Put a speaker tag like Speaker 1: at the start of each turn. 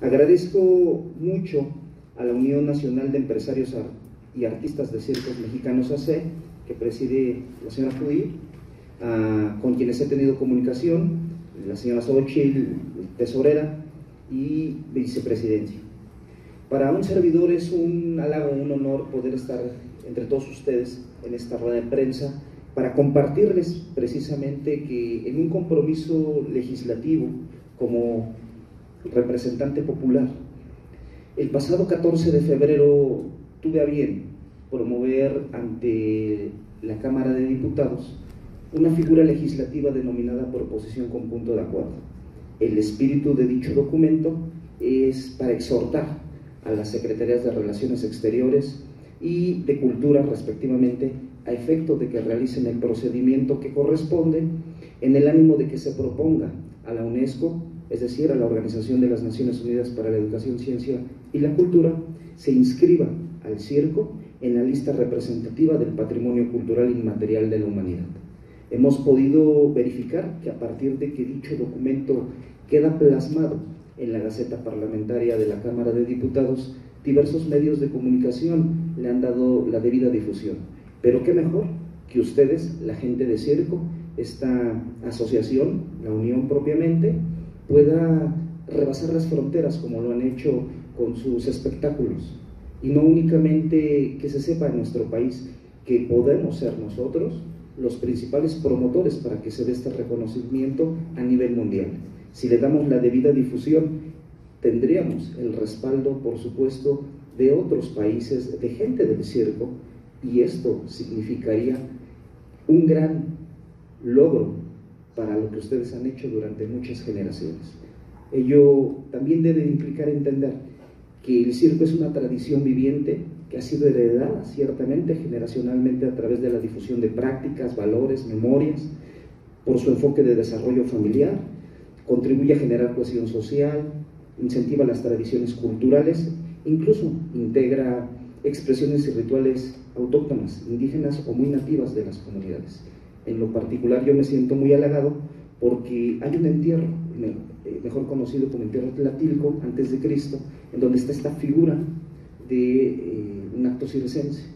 Speaker 1: Agradezco mucho a la Unión Nacional de Empresarios y Artistas de Circos Mexicanos AC, que preside la señora Judy, con quienes he tenido comunicación, la señora Xochitl, tesorera y vicepresidencia. Para un servidor es un halago, un honor poder estar entre todos ustedes en esta rueda de prensa para compartirles precisamente que en un compromiso legislativo como representante popular, el pasado 14 de febrero tuve a bien promover ante la Cámara de Diputados una figura legislativa denominada proposición con punto de acuerdo. El espíritu de dicho documento es para exhortar a las Secretarías de Relaciones Exteriores y de Cultura, respectivamente, a efecto de que realicen el procedimiento que corresponde en el ánimo de que se proponga a la UNESCO, es decir, a la Organización de las Naciones Unidas para la Educación, Ciencia y la Cultura, se inscriba al circo en la lista representativa del patrimonio cultural inmaterial de la humanidad. Hemos podido verificar que a partir de que dicho documento queda plasmado en la Gaceta Parlamentaria de la Cámara de Diputados, diversos medios de comunicación le han dado la debida difusión. Pero qué mejor que ustedes, la gente de circo, esta asociación, la unión propiamente, pueda rebasar las fronteras como lo han hecho con sus espectáculos. Y no únicamente que se sepa en nuestro país que podemos ser nosotros los principales promotores para que se dé este reconocimiento a nivel mundial. Si le damos la debida difusión, tendríamos el respaldo, por supuesto, de otros países, de gente del circo, y esto significaría un gran logro para lo que ustedes han hecho durante muchas generaciones. Ello también debe implicar entender que el circo es una tradición viviente que ha sido heredada ciertamente generacionalmente a través de la difusión de prácticas, valores, memorias, por su enfoque de desarrollo familiar, contribuye a generar cohesión social, incentiva las tradiciones culturales, incluso integra expresiones y rituales autóctonas, indígenas o muy nativas de las comunidades. En lo particular yo me siento muy halagado porque hay un entierro, eh, mejor conocido como entierro tlatilco antes de Cristo, en donde está esta figura de eh, un acto circense